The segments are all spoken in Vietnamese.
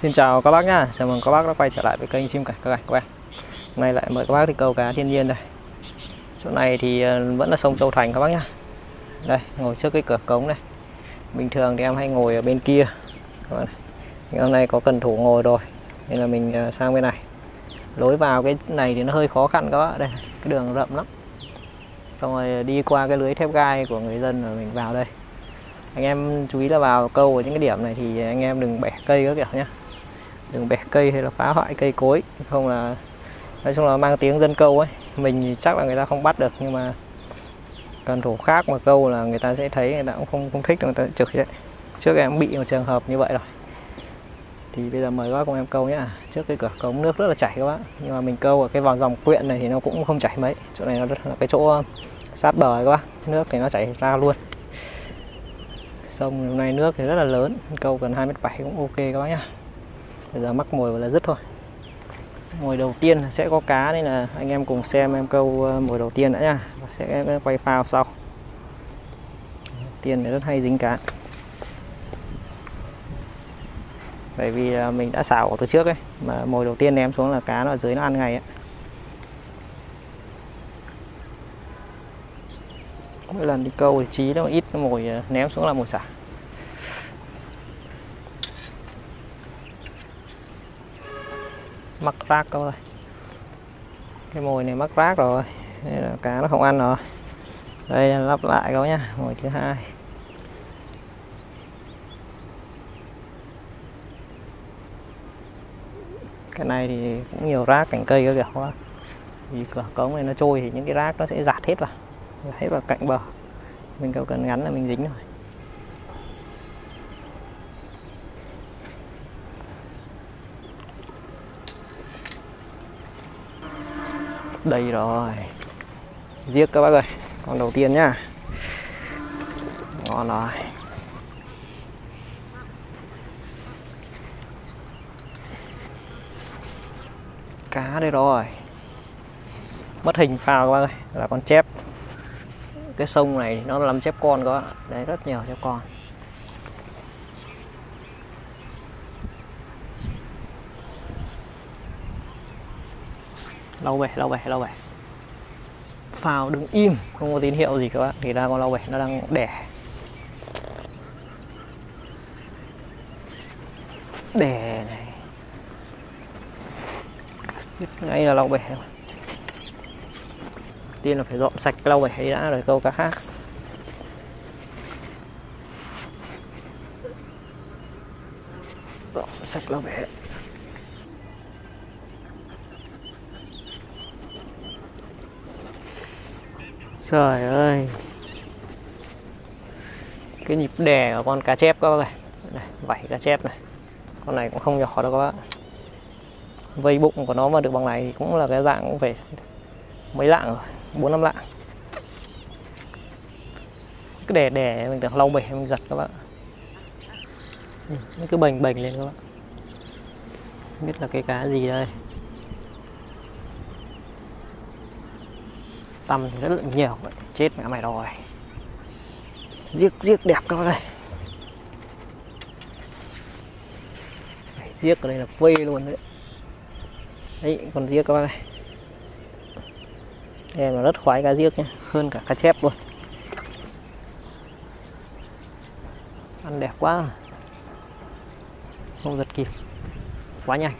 Xin chào các bác nhá, chào mừng các bác đã quay trở lại với kênh chim cảnh các gạch của em Hôm nay lại mời các bác đi câu cá thiên nhiên đây. Chỗ này thì ờ, vẫn là sông Châu Thành các bác nhá. Đây, ngồi trước cái cửa cống này. Bình thường thì em hay ngồi ở bên kia. Các bạn này. Nhưng hôm nay có cần thủ ngồi rồi Nên là mình ờ, sang bên này. Lối vào cái này thì nó hơi khó khăn các bác Đây, cái đường rậm lắm. Xong rồi đi qua cái lưới thép gai của người dân rồi mình vào đây anh em chú ý là vào câu ở những cái điểm này thì anh em đừng bẻ cây các kiểu nhé đừng bẻ cây hay là phá hoại cây cối. Không là, nói chung là mang tiếng dân câu ấy. Mình thì chắc là người ta không bắt được nhưng mà cần thủ khác mà câu là người ta sẽ thấy người ta cũng không không thích, người ta trực đấy. Trước em bị một trường hợp như vậy rồi. Thì bây giờ mời các bác cùng em câu nhá. Trước cái cửa cống nước rất là chảy các bác. Nhưng mà mình câu ở cái vào dòng quyện này thì nó cũng không chảy mấy. Chỗ này nó là cái chỗ sát bờ các bác. Nước thì nó chảy ra luôn sông hôm nay nước thì rất là lớn, câu gần 2 mét bảy cũng ok các bác nhá. Bây giờ mắc mồi là dứt thôi. Mồi đầu tiên sẽ có cá nên là anh em cùng xem em câu ờ, mồi đầu tiên đã nha sẽ quay phao sau. Tiền thì rất hay dính cá. Bởi vì mình đã xào từ trước ấy, mà mồi đầu tiên ném xuống là cá nó ở dưới nó ăn ngay ấy. Mỗi lần đi câu thì trí nó ít nó mồi ờ, ném xuống là mồi xả. Mắc rác câu rồi cái mồi này mắc rác rồi đây là cá nó không ăn rồi. Đây, lắp lại câu nhá, mồi thứ hai. Cái này thì cũng nhiều rác, cành cây các kiểu quá. Vì cửa cống này nó trôi thì những cái rác nó sẽ giạt hết vào hết vào cạnh bờ. Mình câu cần ngắn là mình dính rồi đây rồi. Giết các bác ơi, con đầu tiên nhá. Ngon rồi. Cá đây rồi. Mất hình phao các bác ơi, là con chép cái sông này nó làm chép con các bạn đấy, rất nhiều chép con. Lau bể lau bể lau bể. Phao đứng im, không có tín hiệu gì các bạn thì ra con lau bể, nó đang đẻ. Đẻ này. Biết ngay là lau bể. rồi tiên là phải dọn sạch cái lau thấy đã rồi câu cá khác. Dọn sạch lau bể trời ơi. Cái nhịp đè của con cá chép các bác ơi. Này, vảy cá chép này. Con này cũng không nhỏ đâu các bác. Vây bụng của nó mà được bằng này thì cũng là cái dạng cũng phải mấy lạng rồi bốn năm lạng. Cứ để để mình tưởng lau bể mình giật các bạn. Ừ, nó cứ bềnh bềnh lên các bạn. Không biết là cái cá gì đây. Tầm thì rất là nhiều vậy chết mẹ mày rồi. Giếc giếc đẹp các bạn ơi giếc ở đây là quê luôn đấy. Đấy còn giếc các bạn ơi em là rất khoái cá giết nhé hơn cả cá chép luôn. Ăn đẹp quá à. không giật kịp. Quá nhanh.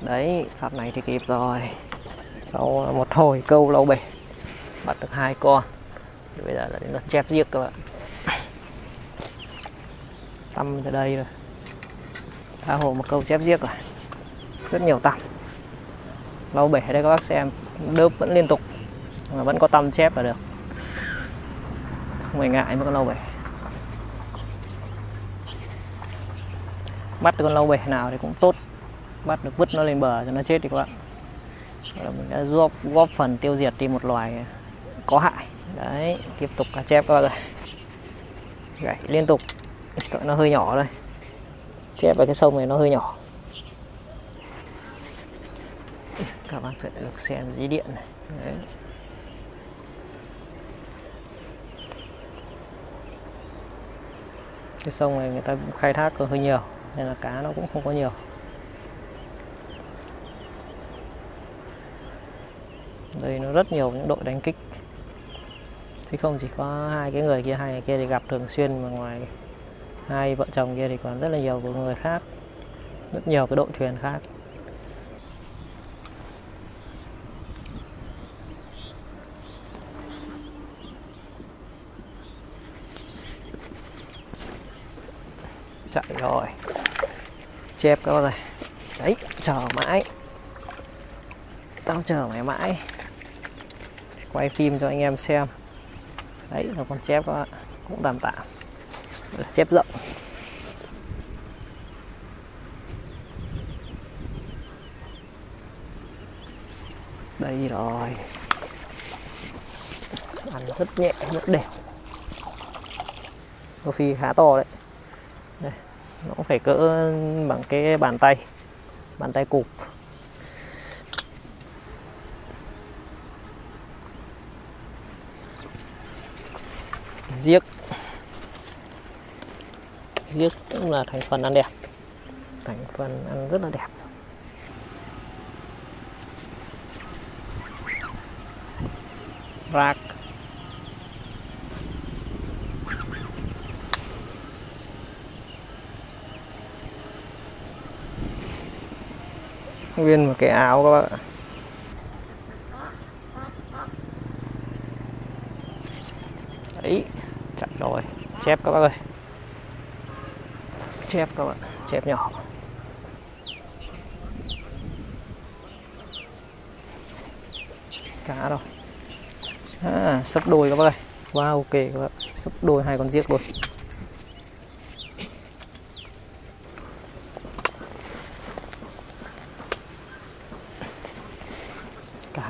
Đấy, pháp này thì kịp rồi. Sau một hồi câu lâu bể bắt được hai con. Thì bây giờ là đến lượt chép giết các bạn. Tăm tới đây rồi. Tha hồ một câu chép giết rồi. Rất nhiều tăm lau bể đây các bác xem. Đớp vẫn liên tục. Mà vẫn có tăm chép là được. Không phải ngại với con lau bể. Bắt được con lau bể nào thì cũng tốt. Bắt được vứt nó lên bờ cho nó chết đi các bạn. Là mình đã góp góp phần tiêu diệt đi một loài có hại. Đấy, tiếp tục cá chép các bạn ơi. Gãy liên tục. Nó hơi nhỏ đây chép vào cái sông này nó hơi nhỏ. Các bạn sẽ được xem dí điện này. Đấy. cái sông này người ta khai thác hơi nhiều, nên là cá nó cũng không có nhiều. Đây, nó rất nhiều những đội đánh kích. Chứ không chỉ có hai cái người kia, hai người kia thì gặp thường xuyên, mà ngoài hai vợ chồng kia thì còn rất là nhiều của người khác. Rất nhiều cái đội thuyền khác. Chạy rồi. Chép các bạn ơi. Đấy, chờ mãi. Tao chờ mãi mãi. Quay phim cho anh em xem. Đấy là con chép các bạn cũng tạm tạm. Là chép rộng. Đây rồi. Ăn rất nhẹ, rất đều. Có phi khá to đấy nó cũng phải cỡ bằng cái bàn tay bàn tay cụp. Giếc. Giếc cũng là thành phần ăn đẹp. Thành phần ăn rất là đẹp. Rác nguyên một cái áo các bạn ạ. Đấy chặt rồi. Chép các bác ơi. Chép các bạn chép nhỏ. Cá rồi à, sấp đôi các bác ơi. Wow ok các bạn sấp đôi hai con giết luôn.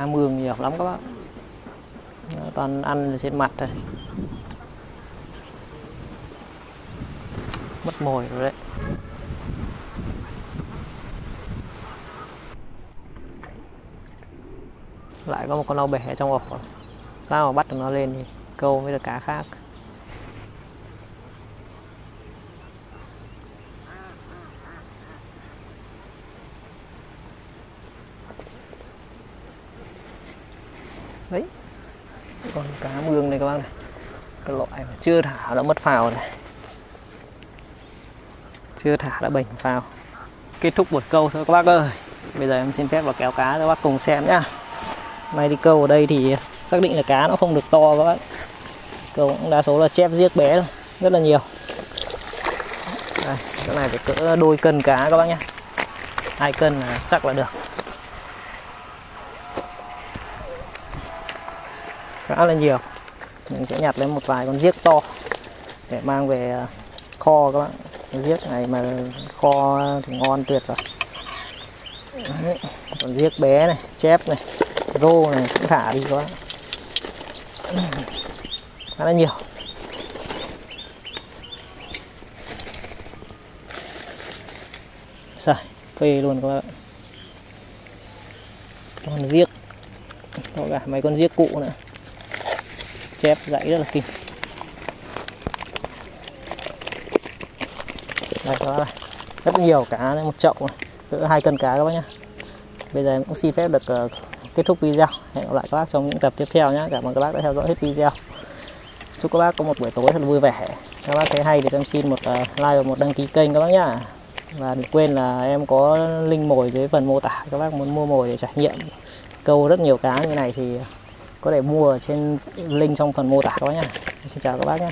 Cá mương nhiều lắm các bác. Toàn ăn trên mặt thôi. Mất mồi rồi đấy. Lại có một con lau bể trong ổ. Sao mà bắt được nó lên thì câu với được cá khác. Đấy. Còn cá mương này các bác này. Cái loại mà chưa thả đã mất phào này. Chưa thả đã bệnh phào kết thúc buổi câu thôi các bác ơi. Bây giờ em xin phép vào kéo cá cho các bác cùng xem nhá. Nay đi câu ở đây thì xác định là cá nó không được to các bác. Câu cũng đa số là chép giết bé thôi. Rất là nhiều. Đây, cái này phải cỡ đôi cân cá các bác nhé hai cân là chắc là được. Khá là nhiều. Mình sẽ nhặt lên một vài con giếc to để mang về à, kho các bạn. Giếc này mà kho thì ngon tuyệt rồi. Đấy. còn giếc bé này, chép này, rô này, cũng thả đi các bạn. Khá là nhiều. Rồi phê luôn các bạn. Con giếc, có cả mấy con giếc cụ nữa chép dãy rất là kinh đây các bác rất nhiều cá đấy một chậu cỡ hai cân cá các bác nhá. bây giờ em cũng xin phép được uh, kết thúc video. Hẹn gặp lại các bác trong những tập tiếp theo nhé cảm ơn các bác đã theo dõi hết video. Chúc các bác có một buổi tối thật vui vẻ. Các bác thấy hay thì em xin một uh, like và một đăng ký kênh các bác nhá. Và đừng quên là em có link mồi dưới phần mô tả. Các bác muốn mua mồi để trải nghiệm câu rất nhiều cá như này thì có thể mua ở trên link trong phần mô tả đó bác nhá. Xin chào các bác nhé